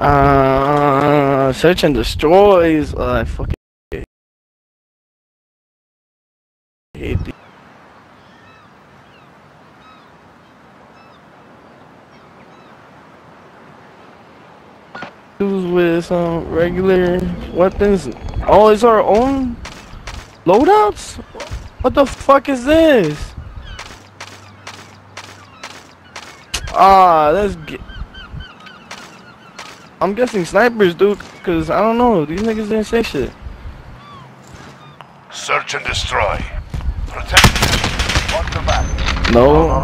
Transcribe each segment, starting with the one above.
Uh, search and destroys. Uh, I fucking hate the- with some regular weapons. Oh, it's our own loadouts? What the fuck is this? Ah, let's get. I'm guessing snipers, dude, because I don't know. These niggas didn't say shit. Search and destroy. Protect. The back. No.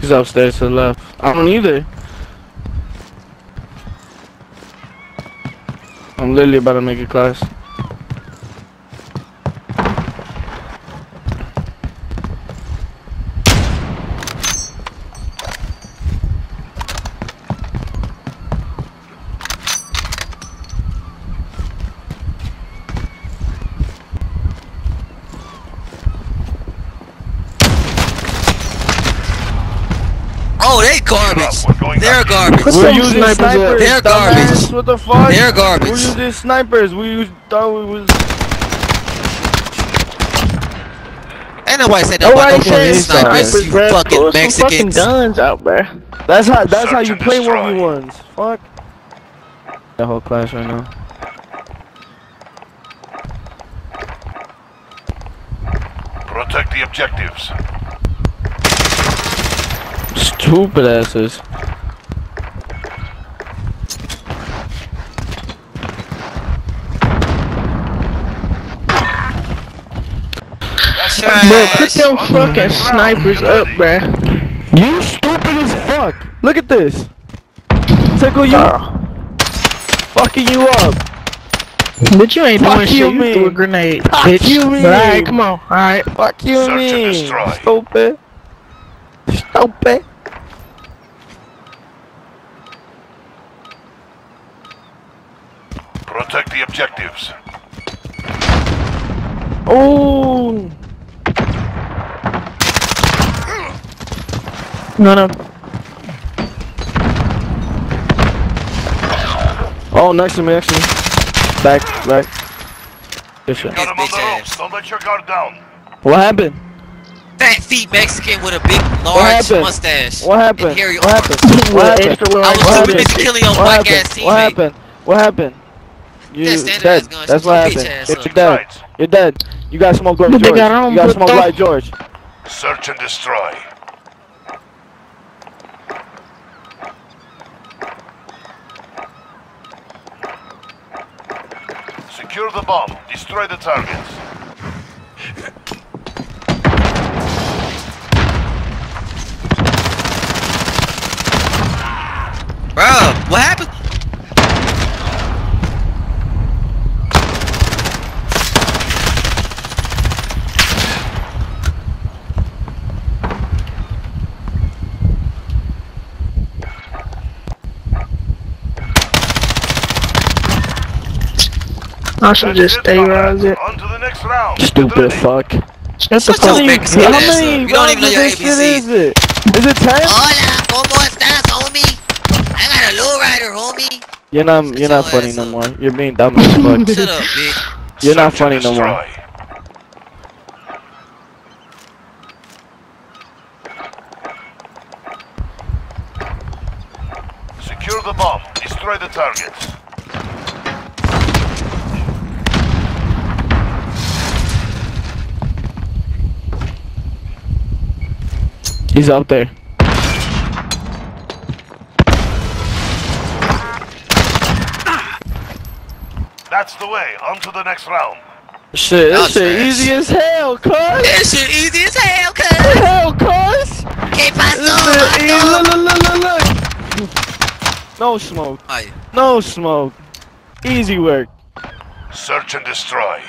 He's upstairs to the left. I don't either. I'm literally about to make a class. Oh, they garbage. We're going They're garbage. We're using snipers snipers. They're dumbass. garbage. What the fuck? They're garbage. We're using snipers. We used, thought we was. Ain't nobody said nothing about no Nobody fucking snipers, snipers, you bruh. fucking Throw some fucking Mexicans. guns out, bruh. That's how. That's how you play destroy. one v ones. Fuck. The whole class right now. Protect the objectives. Stupid asses. Bro, put Trash. them fucking snipers up, bruh. You stupid as fuck. Look at this. Tickle you. Ah. Fucking you up. Bitch, you ain't Fuck doing shit. you, You mean. threw a grenade, Fuck bitch. you, But mean. alright, come on. Alright. Fuck you, Search and Stupid. Stupid. Protect the objectives. Oh. No, no. Oh, next to me, me. Back, back. Good shit. Got him on the ropes. Don't let your guard down. What happened? Fat feet Mexican with a big, large happened? mustache. What happened? And hairy What arms. happened? What happened? I was What too happened? killing your What black happened? ass teammate. What happened? What happened? You That dead. gun, That's what happened. You're up. dead. You're dead. You got smoked like George. got our own You got put smoked off. like George. Search and destroy. Secure the bomb. Destroy the targets. Bro, what happened? I should just stay where I was at. On to the next round. Stupid fuck. Shut the fuck up. How many. You don't even know rounds your of this shit is it? Is it ten? Hola, ¿cómo estás, homie? I got a lowrider, homie. You're not. You're not funny no more. You're being dumb as fuck. Shut up, bitch. You're not funny no more. destroy. Secure the bomb. Destroy the targets. He's up there. That's the way. On to the next round. Shit, Y'all this shit trash. easy as hell, cuz. That shit easy as hell, cuz. Hell, cuz. ¿Qué pasó, This shit easy. vato? Look, look, look, look, look. No smoke. Ay, No smoke. Easy work. Search and destroy.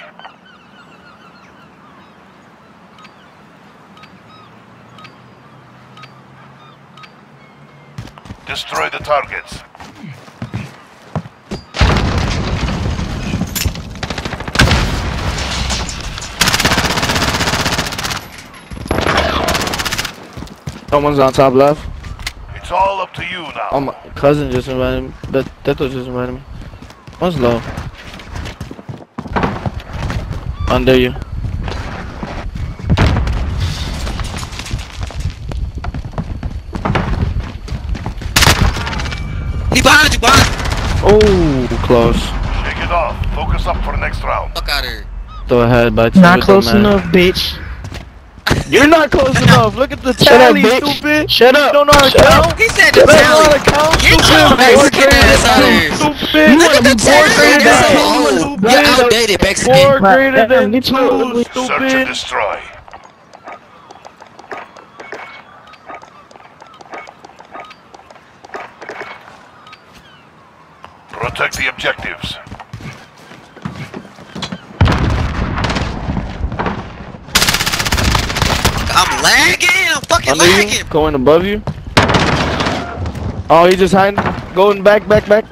Destroy the targets. Someone's on top left. It's all up to you now. Oh, my cousin just invited me. That, that just invited me. One's low. Under you. He behind you, behind you. Oh, close. Shake it off. Focus up for next round. Fuck out of here. Throw ahead by two. Not with close the enough, bitch. You're not close enough. Look at the Shut up, tally, bitch. stupid. Shut You up. don't know how to Shut up. He said You the don't know how tally. to count, Get stupid. your Mexican Four ass out of here. Stupid. Look at the tally. That's down. so. You're outdated, Mexican. Four greater than two, ugly- Search and destroy. Protect the objectives. I'm lagging. I'm fucking Under you, lagging. going above you. Oh, he just hiding. Going back, back, back.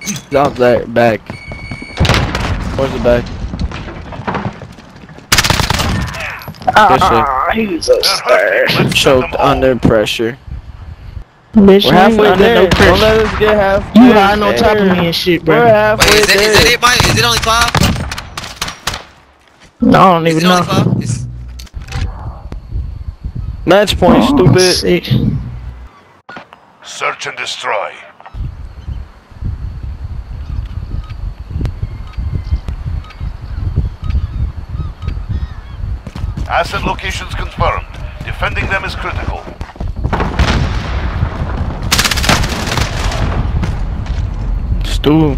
He's out there, back. Where's the back. Ah, he's a They're star. hurting. Let's send Choked under pressure. Bitch, We're halfway under there. no Don't let us get half. You lying on top of me and shit, We're bro. halfway Wait, is that, there. is that it, Mike? Is it only five? No, I don't Is even it know. five? Match point, Oh, stupid. sick. Search and destroy. Asset locations confirmed. Defending them is critical. Stu.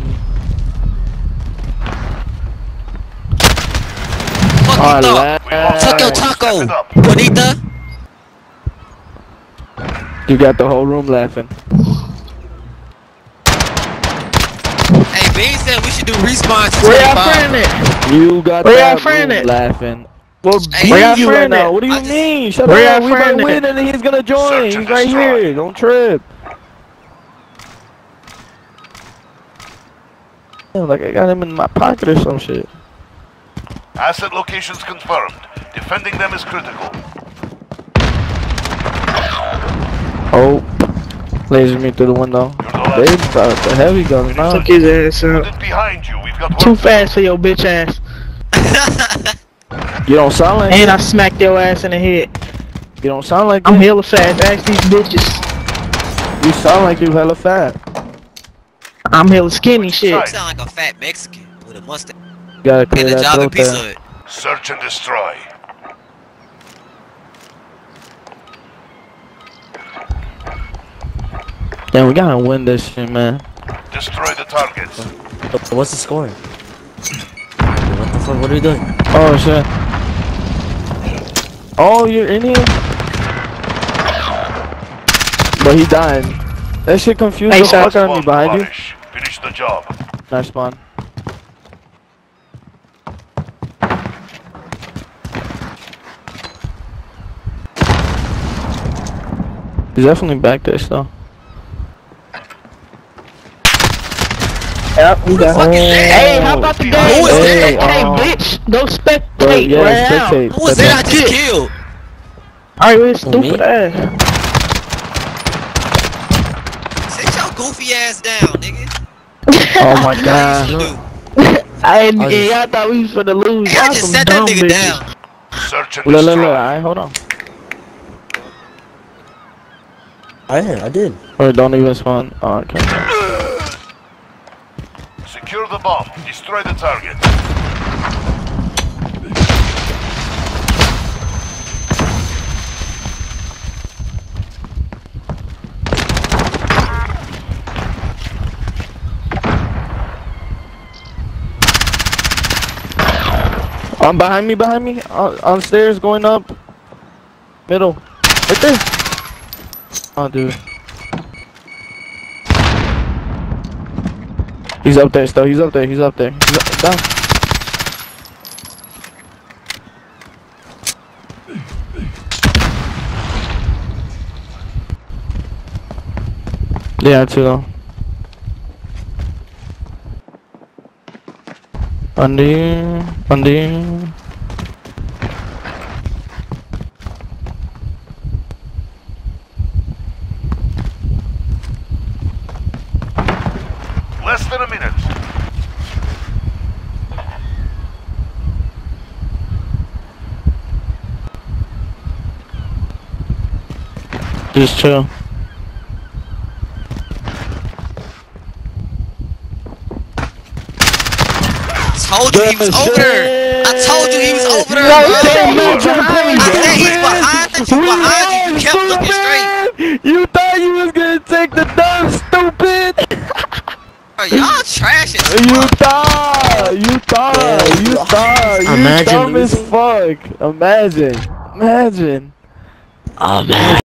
Fuck Oh, you thought. We lost Suck your taco, Step it up. Bonita. You got the whole room laughing. Hey, Bean said we should do respawns to Where y'all 25. friend at? You got Where y'all that room at? laughing. Well, Hey, where y'all y'all right friend now? at? What do you I just- mean? Shut Where up. y'all We might friend at? win and he's gonna join. Search He's right destroy. here. Don't trip. Yeah, like I got him in my pocket or some shit. Asset locations confirmed. Defending them is critical. Oh, lasers me through the window. The. They got the heavy guns now. Took his ass Put up. behind you. We've got Too fast for your bitch ass. You don't sound like And I smacked your ass in the head. you don't sound like I'm it. hella fast. Ask these bitches. You sound like you hella fat. I'm hella skinny shit. You sound like a fat Mexican with a mustache You gotta clear and a that job in throat Pizza there. Hut. Search and destroy. Damn, we gotta win this shit, man. Destroy the targets. What's the score? What the fuck? What are we doing? Oh shit. Oh, you're in here. But he died. That shit confused Hey, the fuck out of me One behind you. Flourish. Job. Nice spawn. He's definitely back there still. Yep, we got Fucking Hey, how about the Who game? is Go that? spectate, Oh. bitch. Go Bro, spectate yeah, right now. spectate. Who was that I just Shit. killed? Alright, we're me? stupid ass. Sit your goofy ass down, nigga. Oh my god. used to do? I ain't, I yeah, just- y'all thought we was gonna lose. I just some set that dumb nigga bitches. down. Search and Look, look, destroy. look. Alright, hold on. I did, I did. Or don't even spawn. Oh, okay. Secure the bomb. Destroy the target. Um, behind me, behind me. On, on stairs, going up. Middle. Right there. Oh, dude. He's up there still. He's up there. He's up there. He's up, down. Yeah, two though. Pandir, Pandir. Less than a minute. Just chill. Told you he was over there. I told you he was over there, No, bro. damn, man, trying to play me, I said he's man. behind you, behind you. You kept looking straight. You thought you was gonna take the dumb, stupid. Y'all trash as You thought. You thought. You thought. You Imagine dumb as losing. fuck. Imagine. Imagine. Oh man.